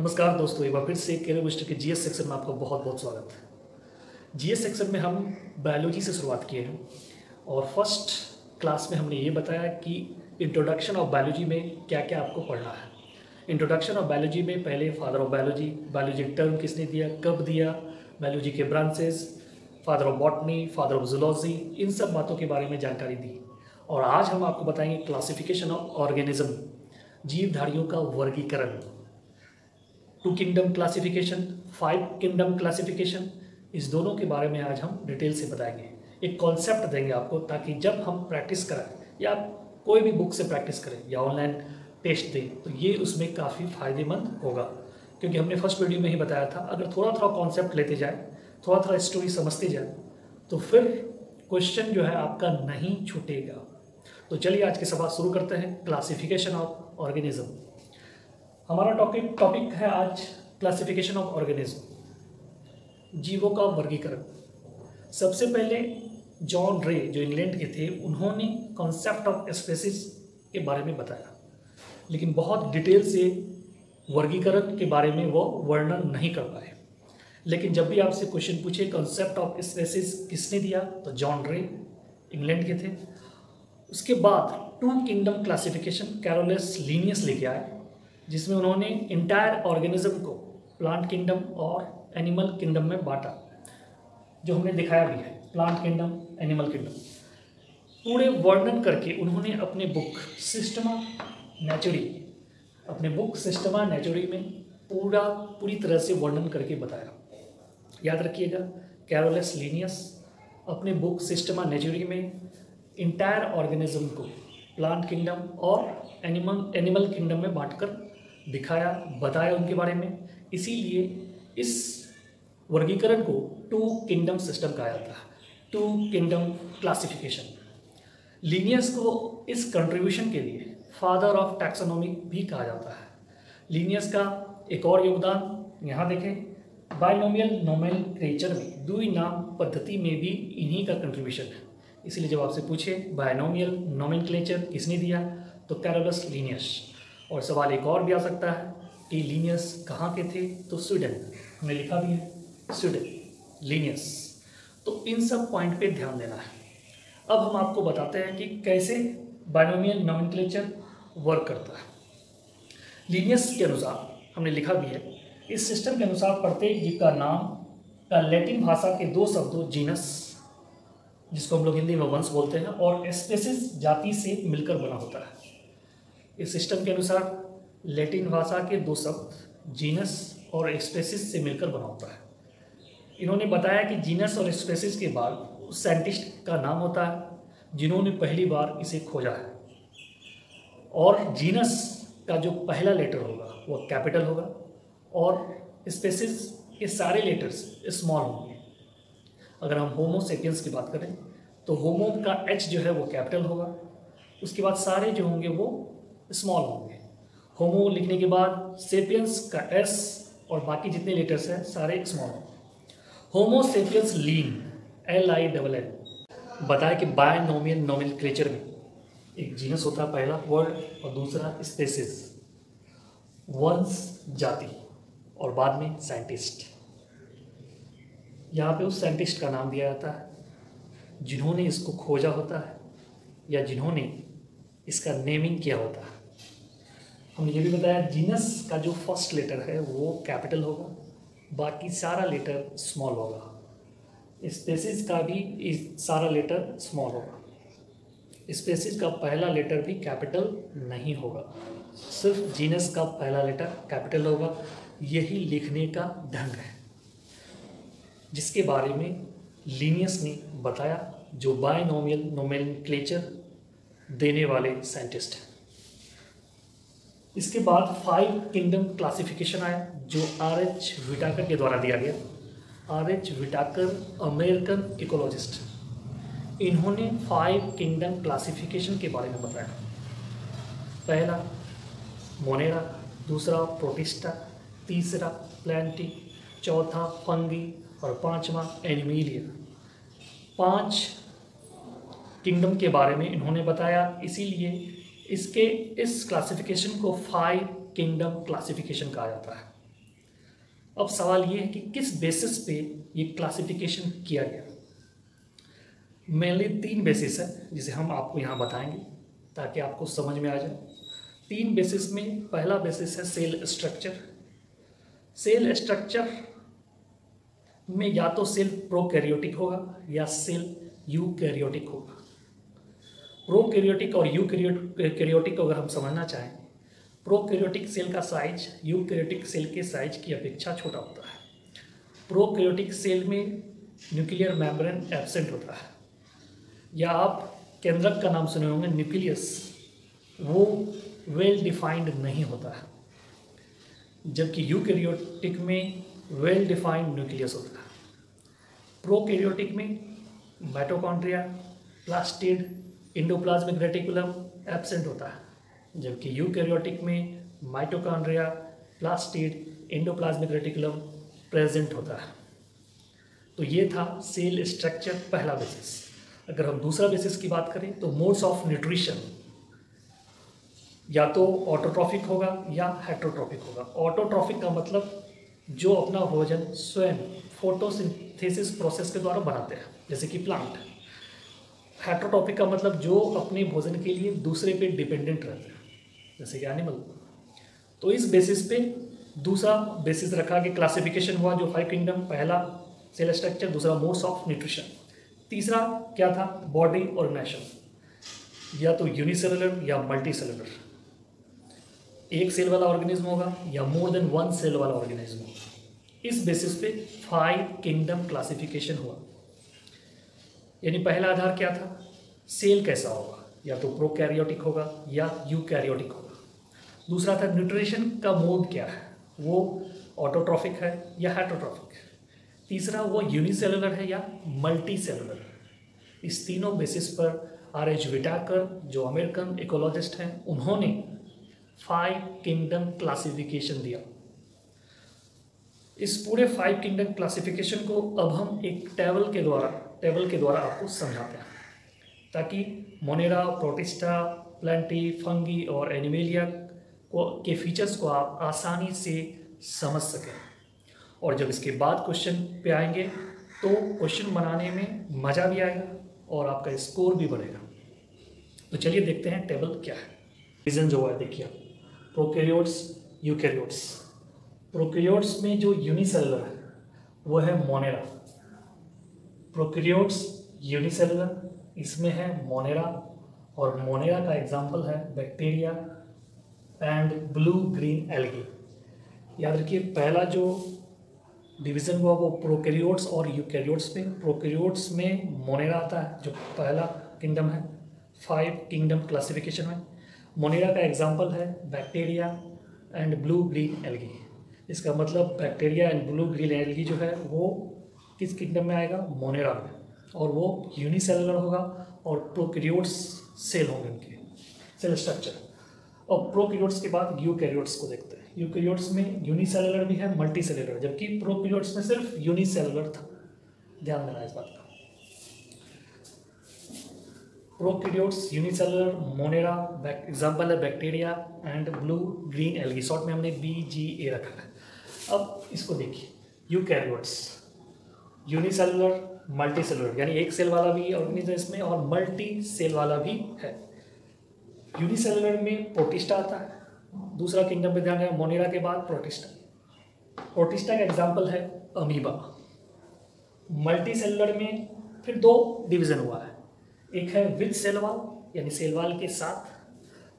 नमस्कार दोस्तों, एक बार फिर से केरल विस्टर के जीएस सेक्शन में आपका बहुत बहुत स्वागत है। जीएस सेक्शन में हम बायोलॉजी से शुरुआत किए हैं और फ़र्स्ट क्लास में हमने ये बताया कि इंट्रोडक्शन ऑफ़ बायोलॉजी में क्या क्या आपको पढ़ना है। इंट्रोडक्शन ऑफ़ बायोलॉजी में पहले father of biology biology term किसने दिया, कब दिया बायोलॉजी के branches father of botany father of zoology इन सब बातों के बारे में जानकारी दी। और आज हम आपको बताएँगे क्लासिफिकेशन ऑफ़ ऑर्गेनिज्म जीवधारियों का वर्गीकरण। Two kingdom classification, five kingdom classification, इस दोनों के बारे में आज हम डिटेल से बताएँगे। एक कॉन्सेप्ट देंगे आपको, ताकि जब हम प्रैक्टिस कराएँ, या कोई भी बुक से प्रैक्टिस करें, या ऑनलाइन टेस्ट दें तो ये उसमें काफ़ी फ़ायदेमंद होगा। क्योंकि हमने फ़र्स्ट वीडियो में ही बताया था, अगर थोड़ा थोड़ा कॉन्सेप्ट लेते जाए थोड़ा थोड़ा स्टोरी समझते जाए तो फिर क्वेश्चन जो है आपका नहीं छूटेगा। तो चलिए आज के सवाल शुरू करते हैं क्लासिफिकेशन ऑफ़ ऑर्गेनिज्म हमारा टॉपिक टॉपिक है आज क्लासिफिकेशन ऑफ़ ऑर्गेनिज्म जीवों का वर्गीकरण। सबसे पहले जॉन रे, जो इंग्लैंड के थे, उन्होंने कॉन्सेप्ट ऑफ़ स्पेसिस के बारे में बताया। लेकिन बहुत डिटेल से वर्गीकरण के बारे में वो वर्णन नहीं कर पाए। लेकिन जब भी आपसे क्वेश्चन पूछे कॉन्सेप्ट ऑफ़ स्पेसिस किसने दिया तो जॉन रे इंग्लैंड के थे। उसके बाद two kingdom classification Carolus Linnaeus लेके आए। जिसमें उन्होंने इंटायर ऑर्गेनिज्म को प्लांट किंगडम और एनिमल किंगडम में बांटा, जो हमने दिखाया भी है प्लांट किंगडम एनिमल किंगडम पूरे वर्णन करके उन्होंने अपने बुक सिस्टमा नेचुरी अपने बुक सिस्टमा नेचुरी में पूरा, पूरी तरह से वर्णन करके बताया। याद रखिएगा कैरोलेस लीनियस अपने बुक सिस्टमा नेचुरी में इंटायर ऑर्गेनिज्म को प्लांट किंगडम और एनिमल एनिमल किंगडम में बांटकर दिखाया, बताया उनके बारे में। इसीलिए इस वर्गीकरण को टू किंगडम सिस्टम कहा जाता है। टू किंगडम क्लासिफिकेशन लीनियस को इस कंट्रीब्यूशन के लिए फादर ऑफ़ टैक्सोनॉमी भी कहा जाता है। लीनियस का एक और योगदान यहाँ देखें। बायनोमियल नोमेल क्रेचर में दुई नाम पद्धति में भी इन्हीं का कंट्रीब्यूशन है। इसलिए जब आपसे पूछे बायनोमियल नोमेल किसने दिया? तो कैरोलस लीनियस और सवाल एक और भी आ सकता है कि लीनियस कहाँ के थे? तो स्वीडन हमने लिखा भी है स्वीडन लीनियस तो इन सब पॉइंट पे ध्यान देना है। अब हम आपको बताते हैं कि कैसे बायोमियल नॉमिनक्लेचर वर्क करता है। लीनियस के अनुसार, हमने लिखा भी है, इस सिस्टम के अनुसार प्रत्येक जीव का नाम का लैटिन भाषा के दो शब्दों जीनस जिसको हम लोग हिंदी में वंश बोलते हैं, और स्पेसिस जाति से मिलकर बना होता है। इस सिस्टम के अनुसार लैटिन भाषा के दो शब्द जीनस और एक्सप्रेसिस से मिलकर बना होता है। इन्होंने बताया कि जीनस और एक्सप्रेसिस के बाद उस साइंटिस्ट का नाम होता है, जिन्होंने पहली बार इसे खोजा है। और जीनस का जो पहला लेटर होगा, वो कैपिटल होगा, और स्पेसिस के सारे लेटर्स स्मॉल होंगे। अगर हम होमो सेपियंस की बात करें तो होमो का एच जो है वो कैपिटल होगा। उसके बाद सारे जो होंगे वो स्मॉल होंगे। होमो लिखने के बाद सेपियंस का एस और बाकी जितने लेटर्स हैं, सारे स्मॉल होंगे। Homo sapiens Linn L I double L बताया कि बायनोमियल नोमिल क्रेचर में एक जीनस होता है पहला वर्ड और दूसरा स्पेसिस वंश जाति और बाद में साइंटिस्ट यहाँ पे उस साइंटिस्ट का नाम दिया जाता है, जिन्होंने इसको खोजा होता है या जिन्होंने इसका नेमिंग किया होता है। हमने ये भी बताया जीनस का जो फ़र्स्ट लेटर है, वो कैपिटल होगा, बाकी सारा लेटर स्मॉल होगा। स्पेसिस का भी सारा लेटर स्मॉल होगा। स्पेसिस का पहला लेटर भी कैपिटल नहीं होगा। सिर्फ़ जीनस का पहला लेटर कैपिटल होगा। यही लिखने का ढंग है। जिसके बारे में लीनियस ने बताया, जो बायनोमियल नोमेनक्लेचर देने वाले साइंटिस्ट हैं। इसके बाद फाइव किंगडम क्लासिफिकेशन आया जो आर एच विटाकर के द्वारा दिया गया। R H Whittaker American ecologist इन्होंने फाइव किंगडम क्लासिफिकेशन के बारे में बताया। पहला, मोनेरा। दूसरा, प्रोटिस्टा। तीसरा, प्लांटी। चौथा, फंगी। और पांचवा, एनिमीलिया। पाँच किंगडम के बारे में इन्होंने बताया, इसीलिए इसके, इस क्लासिफिकेशन को फाइव किंगडम क्लासिफिकेशन कहा जाता है। अब सवाल ये है कि किस बेसिस पे ये क्लासिफिकेशन किया गया? मेनली तीन बेसिस है, जिसे हम आपको यहाँ बताएँगे, ताकि आपको समझ में आ जाए। तीन बेसिस में पहला बेसिस है सेल स्ट्रक्चर सेल स्ट्रक्चर में या तो सेल प्रोकैरियोटिक होगा या सेल यूकैरियोटिक होगा। प्रोकैरियोटिक और यूकैरियोटिक को अगर हम समझना चाहें, प्रोकैरियोटिक सेल का साइज़, यूकैरियोटिक सेल के साइज़ की अपेक्षा छोटा होता है। प्रोकैरियोटिक सेल में न्यूक्लियर मेम्ब्रेन एब्सेंट होता है। या आप केंद्रक का नाम सुने होंगे, न्यूक्लियस। वो वेल डिफाइंड नहीं होता है, जबकि यूकैरियोटिक में वेल डिफाइंड न्यूक्लियस होता है। प्रोकैरियोटिक में mitochondria plastid endoplasmic reticulum absent होता है, जबकि यूकैरियोटिक में mitochondria plastid endoplasmic reticulum present होता है। तो ये था सेल स्ट्रक्चर पहला बेसिस अगर हम दूसरा बेसिस की बात करें तो मोड्स ऑफ़ न्यूट्रिशन या तो ऑटोट्रॉफिक होगा या हेट्रोट्रॉफिक होगा। ऑटोट्रॉफिक का मतलब जो अपना भोजन स्वयं फोटोसिंथेसिस प्रोसेस के द्वारा बनाते हैं, जैसे कि प्लांट हेट्रोटॉपिक का मतलब जो अपने भोजन के लिए दूसरे पे डिपेंडेंट रहते हैं, जैसे कि एनिमल तो इस बेसिस पे दूसरा बेसिस रखा कि क्लासिफिकेशन हुआ जो फाइव किंगडम पहला सेल स्ट्रक्चर दूसरा मोड्स ऑफ़ न्यूट्रिशन तीसरा क्या था? बॉडी ऑर्गेनाइजेशन या तो यूनिसेलुलर या मल्टी सेलुलर एक सेल वाला ऑर्गेनिज्म होगा या मोर देन वन सेल वाला ऑर्गेनिज्म होगा। इस बेसिस पे फाइव किंगडम क्लासिफिकेशन हुआ। यानी पहला आधार क्या था? सेल कैसा होगा? या तो प्रोकैरियोटिक होगा या यूकैरियोटिक होगा। दूसरा था न्यूट्रिशन का मोड क्या है? वो ऑटोट्रॉफिक है या हेट्रोट्रॉफिक तीसरा, वो यूनिसेलुलर है या मल्टी सेलुलर इस तीनों बेसिस पर आर एच विटाकर जो अमेरिकन इकोलॉजिस्ट हैं, उन्होंने फाइव किंगडम क्लासिफिकेशन दिया। इस पूरे फाइव किंगडम क्लासिफिकेशन को अब हम एक टेबल के द्वारा टेबल के द्वारा आपको समझाते हैं, ताकि मोनेरा, प्रोटिस्टा, प्लांटी, फंगी और एनिमेलिया को, के फीचर्स को आप आसानी से समझ सकें। और जब इसके बाद क्वेश्चन पे आएँगे तो क्वेश्चन बनाने में मज़ा भी आएगा और आपका स्कोर भी बढ़ेगा। तो चलिए देखते हैं टेबल क्या है। रीज़न जो है, देखिए प्रोकैरियोट्स यूकैरियोट्स प्रोकैरियोट्स में जो यूनिसेलुलर है, वो है मोनेरा। प्रोकैरियोट्स यूनिसेलुलर, इसमें है मोनेरा, और मोनेरा का एग्जांपल है bacteria and blue green algae याद रखिए, पहला जो डिवीज़न हुआ वो प्रोकैरियोट्स और यूकैरियोट्स पे। प्रोकैरियोट्स में मोनेरा आता है, जो पहला किंगडम है। फाइव किंगडम क्लासिफिकेशन में। मोनेरा का एग्जांपल है bacteria and blue green algae इसका मतलब bacteria and blue green algae जो है, वो किस किंगडम में आएगा? मोनेरा में। और वो यूनिसेलुलर होगा और प्रोक्रियोट्स सेल होंगे उनके सेल स्ट्रक्चर और प्रोक्रियोट्स के बाद यूकैरियोट्स को देखते हैं। यूकैरियोट्स में यूनिसेलुलर भी है मल्टी जबकि प्रोक्रियोट्स में सिर्फ़ यूनिसेलुलर था। ध्यान देना इस बात का। प्रोक्रियोट्स यूनिसेलुलर मोनेरा एग्ज़ाम्पल है bacteria and blue green algae short में हमने बी जी ए रखा है। अब इसको देखिए। यूकैरियोट्स यूनिसेलुलर मल्टी सेलुलर यानी एक सेल वाला भी ऑर्गेनिज्म इसमें और मल्टी सेल वाला भी है। यूनिसेलुलर में प्रोटिस्टा आता है। दूसरा किंगडम पे ध्यान है मोनेरा के बाद प्रोटिस्टा प्रोटिस्टा का एग्ज़ाम्पल है अमीबा मल्टी सेलुलर में फिर दो डिवीज़न हुआ है। एक है विद सेलवाल यानी सेलवाल के साथ,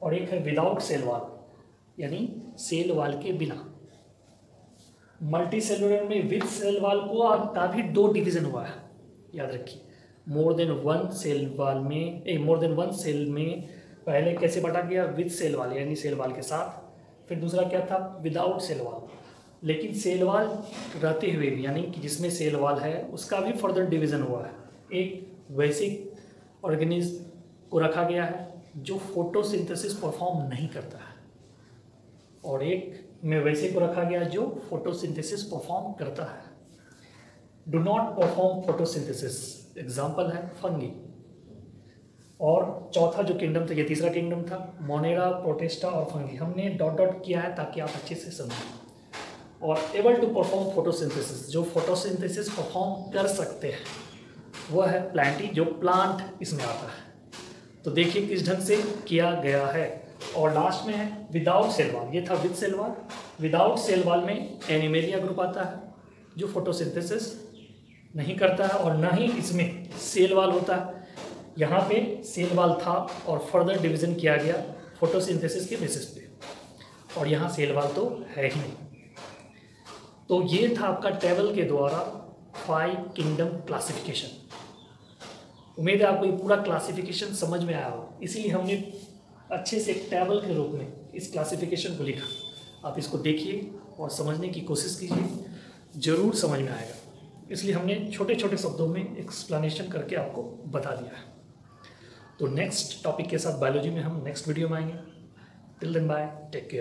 और एक है विदाउट सेलवाल यानी सेल वाल के बिना। मल्टी सेलुलर में विद सेल वाल को का भी दो डिवीज़न हुआ है। याद रखिए। मोर देन वन सेल वाल में, a more than one cell में पहले कैसे बटा गया? विद सेल वाल यानी सेल वाल के साथ। फिर दूसरा क्या था? विदाउट सेल वाल लेकिन सेल वाल रहते हुए भी, यानी कि जिसमें सेल वाल है, उसका भी फर्दर डिवीज़न हुआ है। एक वैसिक ऑर्गेनिज्म को रखा गया है, जो फोटोसिंथेसिस परफॉर्म नहीं करता है। और एक में वैसे को रखा गया जो फोटोसिंथेसिस परफॉर्म करता है। Do not perform photosynthesis example है फंगी और चौथा जो किंगडम था, ये तीसरा किंगडम था मोनेरा प्रोटेस्टा और फंगी हमने डॉट डॉट किया है ताकि आप अच्छे से समझें। और एबल टू परफॉर्म फोटोसिंथेसिस जो फोटोसिंथेसिस परफॉर्म कर सकते हैं, वह है प्लांटी जो प्लांट इसमें आता है। तो देखिए किस ढंग से किया गया है। और लास्ट में है विदाउट सेल वाल ये था with cell wall without cell wall में एनिमेलिया ग्रुप आता है, जो फोटोसिंथेसिस नहीं करता है और ना ही इसमें सेल वाल होता है. यहाँ पे सेल वाल था और फर्दर डिवीज़न किया गया फोटोसिंथेसिस के बेसिस पे. और यहाँ सेल वाल तो है ही नहीं. तो ये था आपका टेबल के द्वारा फाइव किंगडम क्लासिफिकेशन उम्मीद है आपको ये पूरा क्लासिफिकेशन समझ में आया हो इसीलिए हमने अच्छे से एक टेबल के रूप में इस क्लासिफिकेशन को लिखा। आप इसको देखिए और समझने की कोशिश कीजिए। ज़रूर समझ में आएगा। इसलिए हमने छोटे छोटे शब्दों में एक्सप्लेनेशन करके आपको बता दिया है। तो नेक्स्ट टॉपिक के साथ बायोलॉजी में हम नेक्स्ट वीडियो में आएँगे। Till then bye take care